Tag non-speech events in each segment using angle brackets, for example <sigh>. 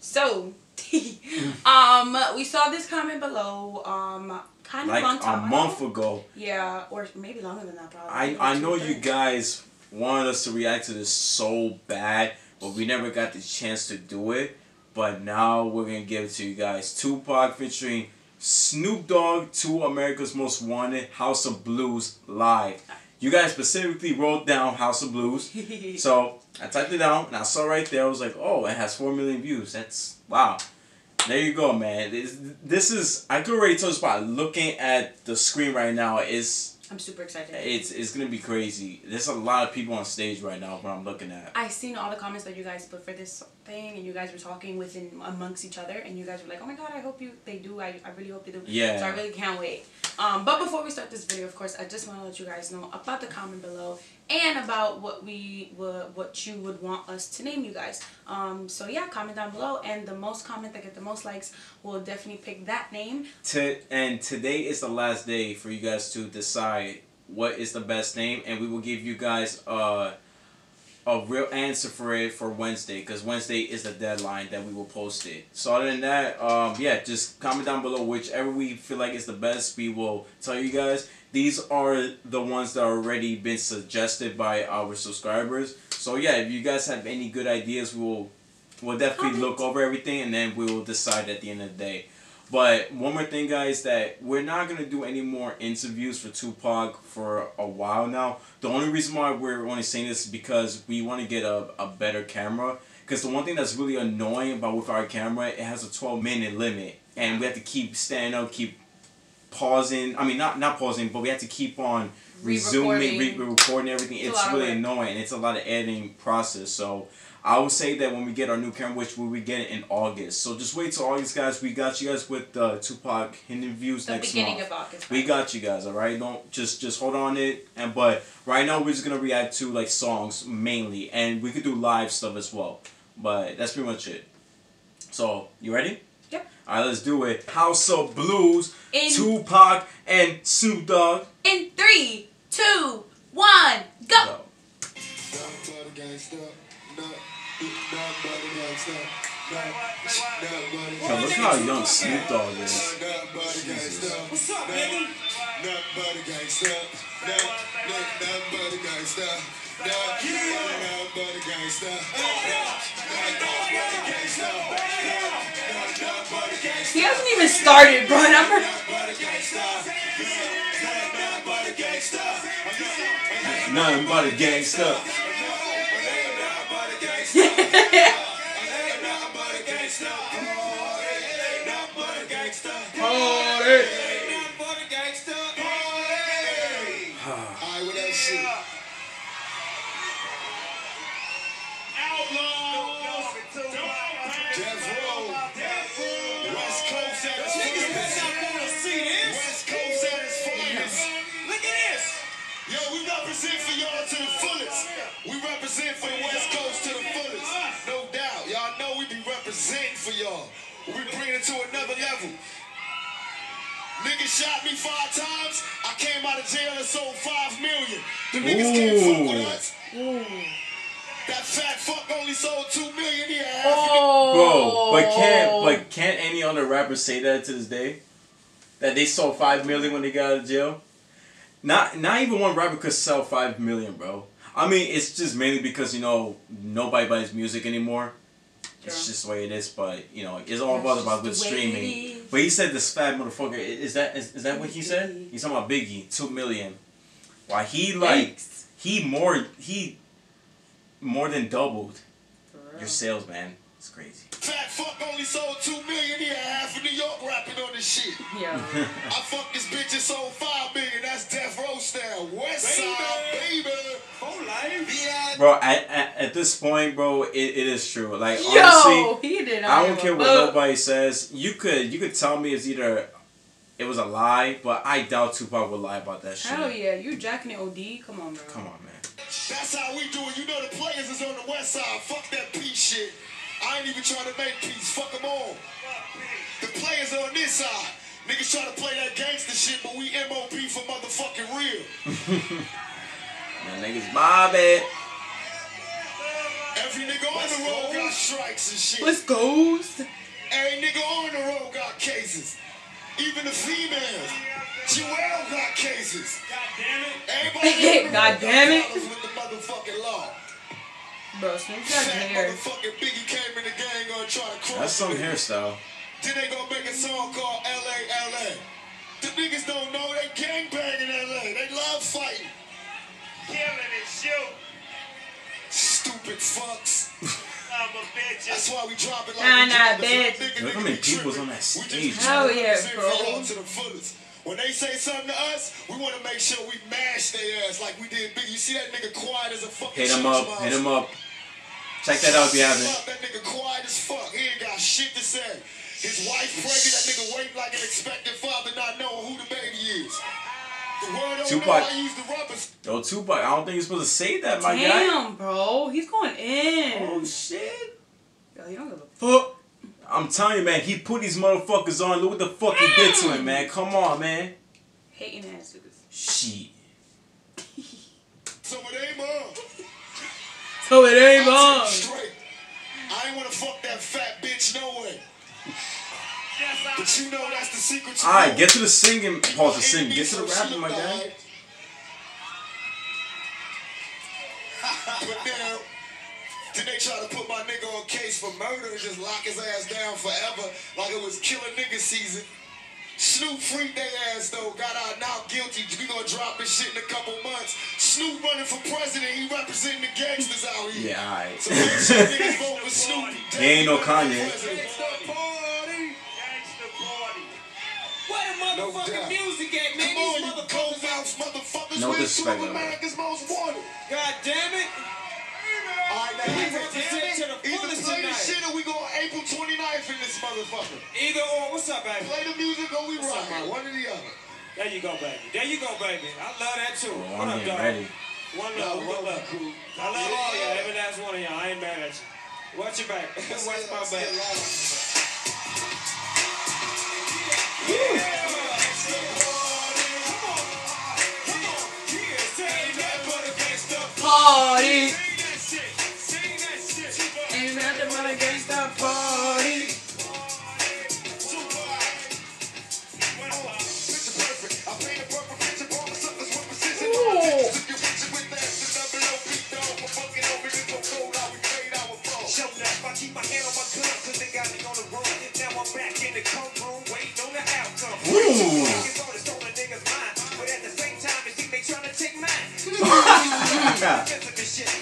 So, <laughs> um, we saw this comment below, um, kind of Like long a month ago. Yeah, or maybe longer than that, probably. I, I know you guys wanted us to react to this so bad, but we never got the chance to do it. But now we're gonna give it to you guys. Tupac featuring Snoop Dogg, to America's Most Wanted, House of Blues live. You guys specifically wrote down House of Blues. <laughs> So I typed it down and I saw right there. I was like, oh, it has four million views. That's wow. There you go, man. This, this is I could already tell this by looking at the screen right now. It's I'm super excited. it's it's gonna be crazy. There's a lot of people on stage right now. What I'm looking at. I seen all the comments that you guys put for this thing, and you guys were talking within amongst each other, and you guys were like, "Oh my god, I hope you they do. I, I really hope they do." Yeah. So I really can't wait. Um, but before we start this video, of course, I just want to let you guys know about the comment below and about what we would what you would want us to name you guys. Um, so yeah, comment down below, and the most comment that get the most likes will definitely pick that name. To, and today is the last day for you guys to decide what is the best name, and we will give you guys uh, a real answer for it for Wednesday, because Wednesday is the deadline that we will post it. So other than that, um, yeah, just comment down below whichever we feel like is the best. We will tell you guys. These are the ones that already been suggested by our subscribers. So yeah, if you guys have any good ideas, we will we'll definitely look over everything and then we will decide at the end of the day. But one more thing, guys, that we're not gonna do any more interviews for Tupac for a while now. The only reason why we're only saying this is because we want to get a, a better camera. Because the one thing that's really annoying about with our camera, it has a 12 minute limit, and we have to keep standing up, keep pausing. I mean, not not pausing, but we have to keep on resuming, re- Re-recording. everything. It's It's, really annoying. It's a lot of editing process. So I would say that when we get our new camera, which we will get it in August. So just wait till August, guys. We got you guys with the Tupac interviews The next beginning month. of August. We got you guys, all right. Don't just just hold on it. And but right now we're just gonna react to like songs mainly, and we could do live stuff as well. But that's pretty much it. So you ready? Yep. All right, let's do it. House of Blues, In- Tupac and Snoop Dogg. In three, two, one, go. Go. Yo, look how young Snoop Dogg is. Jesus. What's up, nigga? Nut He hasn't even started, bro. and I'm Nut butter gangsta. Nut, nut butter gangsta. Nothing but a gangsta. Nut butter gangsta. Nut butter gangsta. Represent for the West Coast to the fullest. No doubt. Y'all know we be representing for y'all. We bringing it to another level. Niggas shot me five times. I came out of jail and sold five million. The niggas can't fuck with us. That fat fuck only sold two million. He had half Oh. Bro, but can't but can't any other rapper say that to this day? That they sold five million when they got out of jail? Not not even one rapper could sell five million, bro. I mean, it's just mainly because you know nobody buys music anymore. It's just the way it is. But you know, it's all about about the streaming. But he said this fat motherfucker. Is that is, is that what he said? He's talking about Biggie, two million. Why he like Yikes. he more he more than doubled your sales, man. It's crazy. Fat fuck only sold two million. He had half of New York rapping on this shit. Yeah. I fuck this bitch and sold five million. That's death row style. West side, baby. For life. Yeah. Bro, at, at, at this point, bro, it, it is true. Like Yo, honestly, he did not. I don't care what nobody says. You could you could tell me it's either it was a lie, but I doubt Tupac would lie about that shit. Hell yeah, you jacking it OD? Come on, bro. Come on, man. That's how we do it. You know the players is on the west side. Fuck that P shit. I ain't even trying to make peace. Fuck them all. The players are on this side. Niggas try to play that gangster shit, but we MOB for motherfucking real. <laughs> Man, niggas mobbing. Every nigga on the road got strikes and shit. Let's goes. Every nigga on the road got cases. Even the females. Jewell got cases. Everybody God damn it. <laughs> with the motherfucking law. Bro, Snoop got Fat hair. motherfucking Biggie came in the gang gonna try to. That's some me. hairstyle. Then they gonna make a song called LA LA. The niggas don't know they gang bang in LA. They love fighting. Killing it, shoot. Stupid fucks. I'm a bitch. That's why we drop it like Nah, we nah, drop it. So bitch. Look how many people's on that stage. Hell yeah, bro. For y'all to the fullest. When they say something to us, we want to make sure we mash their ass like we did Big. You see that nigga quiet as a fucking Hit him up. mouse? Hit him up. Check that out if you haven't. That nigga quiet as fuck. He ain't got shit to say. His wife pregnant. That nigga waiting like an expected father, not knowing who the baby is. The word don't Tupac. know. I use the rubbers. Yo, Tupac, I don't think you're supposed to say that, my guy. Damn, bro. He's going in. Oh, shit. Yo, he don't give a fuck. I'm telling you, man, he put these motherfuckers on. Look what the fuck he did to him, man. Come on, man. Hating ass niggas. Shit. So it ain't mom. So it ain't I'll on. straight. I ain't wanna fuck that fat bitch no way. But you know that's the secret to Alright, get to the singing. Pause the Ain't singing. Get to the rapping, my Snoop guy. <laughs> But now, then they try to put my nigga on case for murder and just lock his ass down forever like it was killer nigga season. Snoop freaked their ass though, got out now guilty. We gonna drop his shit in a couple months. Snoop running for president, he representing the gangsters out here. Yeah, alright. So make sure niggas vote for Snoop. <laughs> He ain't no Kanye. Gangsta party. Gangsta party. Where the No motherfucking doubt. Either or. What's up, baby? Play the music or we What's up, ride. man? One or the other. There you go, baby. There you go, baby. I love that too. Oh, what I'm up, getting dog? ready. One No, love, we one love. cool. I love all y'all, every last one of y'all. I ain't mad at you. Watch your back. <laughs> Watch my back. Party.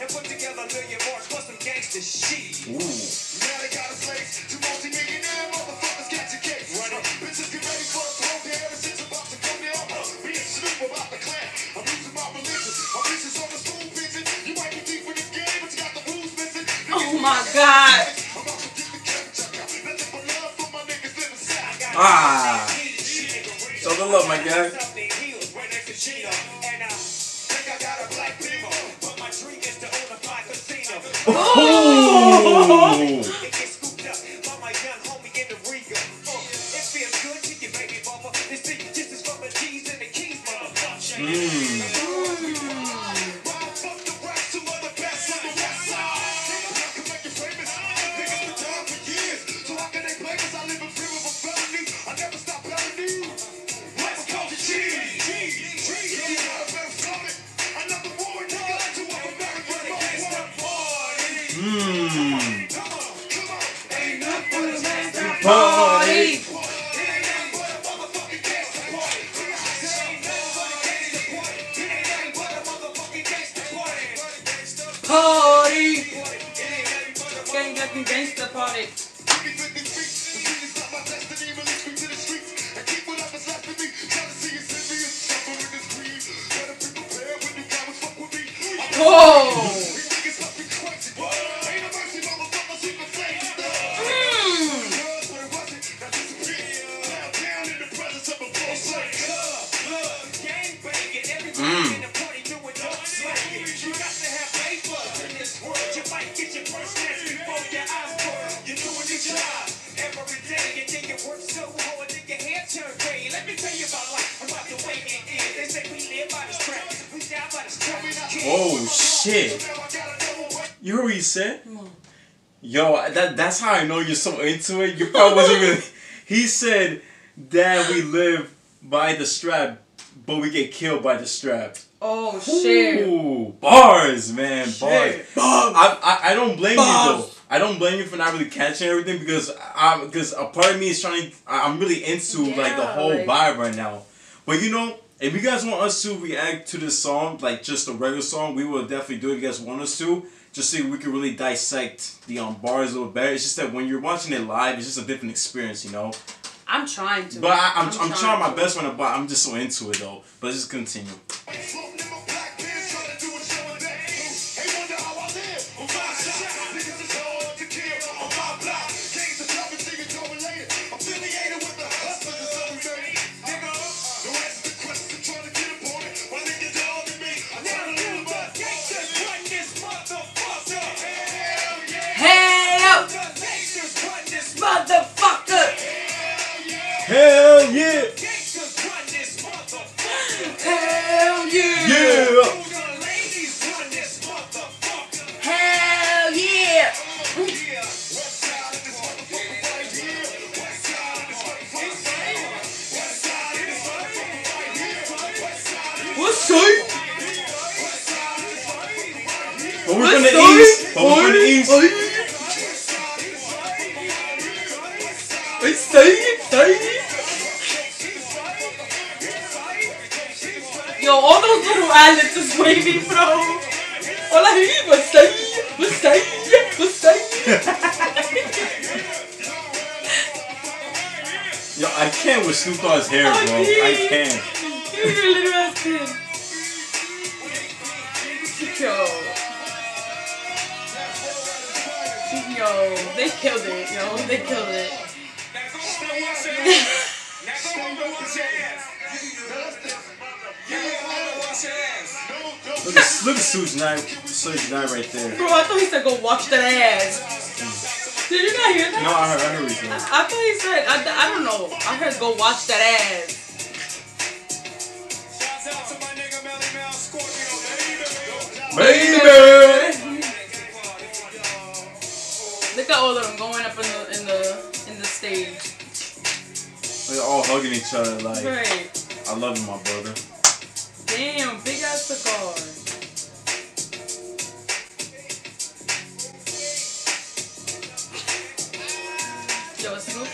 And put together a million marks for some gangster shit. Ooh. Now they got us laced. Two multi-millionaire motherfuckers get your case. Run it. Bitches get ready for a throw down. The shit's about to go down. Uh, being Snoop about the clan. I'm using my religion. My bitches on the spoon vision. You might be deep in the game, but you got the rules missing. Oh my God. I'm about to get the temperature. Shit! You heard what he said? Yo, that that's how I know you're so into it. You probably wasn't even. <laughs> He said that we live by the strap, but we get killed by the strap. Oh shit. Ooh, bars, man, bars. Shit. I, I I don't blame you though. I don't blame you for not really catching everything because I'm because a part of me is trying. I- I'm really into like the whole like- vibe right now. But you know, if you guys want us to react to this song, like just a regular song, we will definitely do it. If you guys want us to, just so we can really dissect the um bars a little better. It's just that when you're watching it live, it's just a different experience, you know. I'm trying to. But I, I'm, I'm, trying my to. best when I, but I'm just so into it though. But just continue. Oh, yeah! Eyelids is wavy, bro. All I hear was say, was say. Yo, I can't with Snoop Dogg's hair, bro. I can't. Little ass kid. Yo. Yo, they killed it, yo. They killed it. <laughs> Look at Suge Knight, Suge Knight right there. Bro, I thought he said go wash that ass. Did you not hear that? No, I heard, I heard what he. I thought he said, I, I don't know. I heard go wash that ass. Shouts out to my nigga Melly Mel Scorpio, baby. Baby! Look at all of them going up in the in the in the stage. They're all hugging each other like, Right. I love you, my brother. Damn, big ass cigar.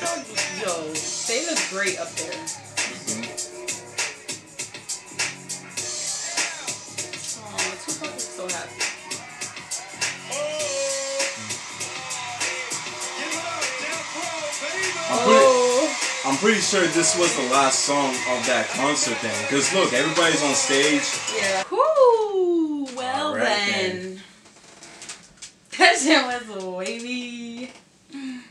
Yo, Snoop Dogg, yo, they look great up there. Oh, Tupac is so happy. I'm pretty, Oh, I'm pretty sure this was the last song of that concert thing. Cause look, everybody's on stage. yeah. Whoo, well Alright, then. That shit was wavy.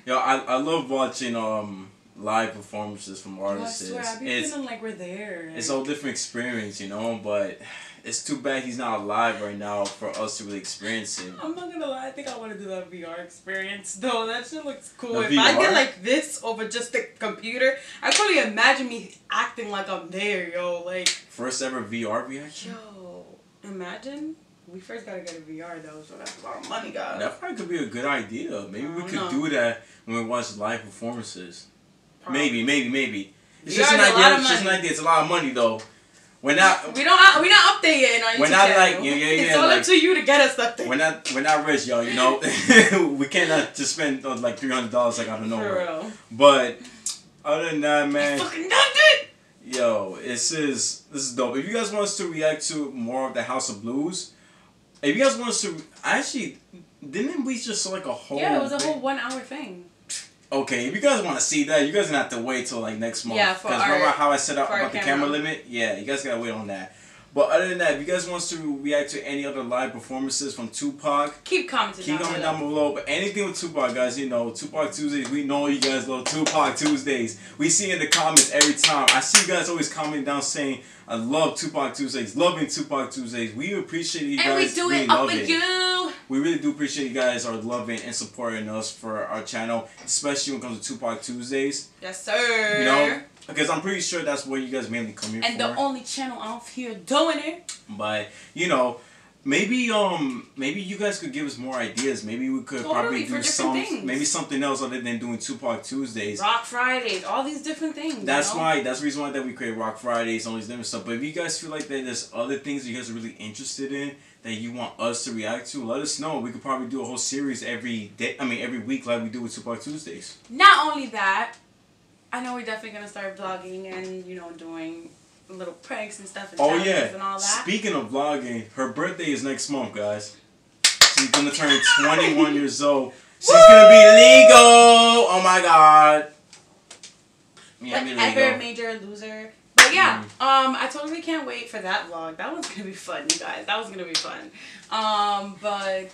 Yo, I, I love watching um live performances from Oh, I artists. swear, I be It's feeling like we're there. it's a whole different experience, you know. But it's too bad he's not alive right now for us to really experience it. I'm not gonna lie, I think I want to do that VR experience <laughs> though. That shit looks cool. The if I get like this over just the computer, I can only imagine me acting like I'm there, yo. Like, First ever VR reaction. yo, imagine. We first gotta get a VR though, so that's a lot of money, guys. That probably could be a good idea. Maybe we could know. do that when we watch live performances. Probably. Maybe, maybe, maybe. It's just an is a lot idea. It's just an idea. It's a lot of money though. We're not. We don't. We not up there yet in our We're not like- yeah, yeah, <laughs> It's all like- up to you to get us up there. We're not. We're not rich, y'all. You know, <laughs> we cannot just spend uh, like three hundred dollars like out of For nowhere. real. But other than that, man, Fucking it. yo, this is this is dope. If you guys want us to react to more of the House of Blues, if you guys want us to, actually, didn't we just select a whole? Yeah, it was a whole one hour thing. Okay, if you guys want to see that, you guys gonna have to wait till like next month. Yeah, for Because our- remember how I set up about the camera. camera limit? Yeah, you guys gotta wait on that. But other than that, if you guys want to react to any other live performances from Tupac, Keep commenting. keep down below. down below. But anything with Tupac, guys, you know, Tupac Tuesdays, we know you guys love Tupac Tuesdays. We see in the comments every time. I see you guys always commenting down saying, I love Tupac Tuesdays, loving Tupac Tuesdays. We appreciate you And we guys. do it up for you. we really do appreciate you guys are loving and supporting us for our channel, especially when it comes to Tupac Tuesdays. Yes, sir. You know, because I'm pretty sure that's what you guys mainly come here And for. the only channel out here doing it. but you know, maybe um maybe you guys could give us more ideas. Maybe we could Totally, probably do some things. maybe something else other than doing Tupac Tuesdays. Rock Fridays, all these different things. That's you know? why. That's the reason why that we create Rock Fridays, all these different stuff. But if you guys feel like that there's other things you guys are really interested in that you want us to react to, let us know. We could probably do a whole series every day. I mean, every week, like we do with Tupac Tuesdays. Not only that, I know we're definitely gonna start vlogging and you know doing little pranks and stuff and Oh yeah. and all that. Speaking of vlogging, her birthday is next month, guys. She's gonna turn 21 years old. She's gonna be legal. Oh my god. Yeah, Whatever, legal. major loser. But yeah, Mm-hmm. um, I totally can't wait for that vlog. That one's gonna be fun, you guys. That was gonna be fun. Um, but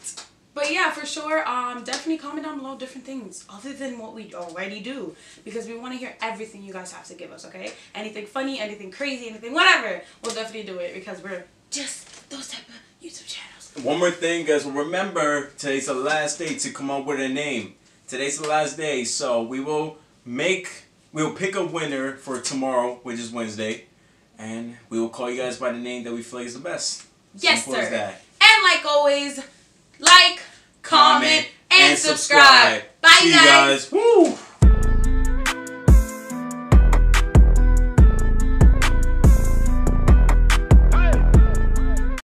but yeah, for sure. Um, definitely comment down below different things other than what we already do because we want to hear everything you guys have to give us. Okay, anything funny, anything crazy, anything whatever. We'll definitely do it because we're just those type of YouTube channels. One more thing, guys. Remember, today's the last day to come up with a name. Today's the last day, so we will make, we will pick a winner for tomorrow, which is Wednesday, and we will call you guys by the name that we feel like is the best. Yes, Simple sir. that. And like always, like, comment, and subscribe. Bye, See guys. guys.